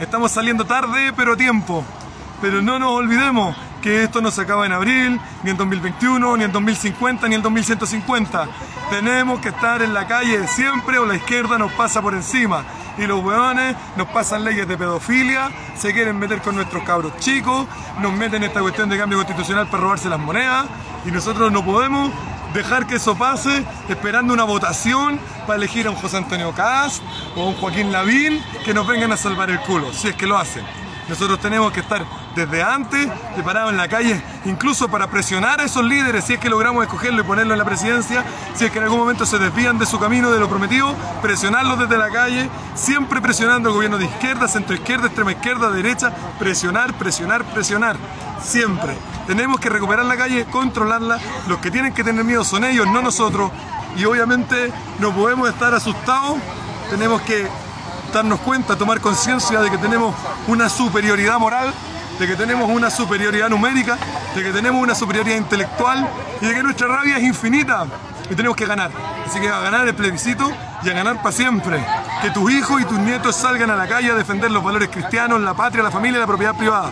Estamos saliendo tarde, pero a tiempo. Pero no nos olvidemos que esto no se acaba en abril, ni en 2021, ni en 2050, ni en 2150. Tenemos que estar en la calle siempre o la izquierda nos pasa por encima. Y los hueones nos pasan leyes de pedofilia, se quieren meter con nuestros cabros chicos, nos meten esta cuestión de cambio constitucional para robarse las monedas y nosotros no podemos dejar que eso pase esperando una votación para elegir a un José Antonio Cast o a un Joaquín Lavín que nos vengan a salvar el culo, si es que lo hacen. Nosotros tenemos que estar desde antes preparados en la calle, incluso para presionar a esos líderes, si es que logramos escogerlo y ponerlo en la presidencia, si es que en algún momento se desvían de su camino, de lo prometido, presionarlos desde la calle, siempre presionando al gobierno de izquierda, centro izquierda, extrema izquierda, derecha, presionar, presionar, presionar, siempre. Tenemos que recuperar la calle, controlarla, los que tienen que tener miedo son ellos, no nosotros, y obviamente no podemos estar asustados, tenemos que darnos cuenta, tomar conciencia de que tenemos una superioridad moral, de que tenemos una superioridad numérica, de que tenemos una superioridad intelectual y de que nuestra rabia es infinita y tenemos que ganar. Así que a ganar el plebiscito y a ganar para siempre. Que tus hijos y tus nietos salgan a la calle a defender los valores cristianos, la patria, la familia y la propiedad privada.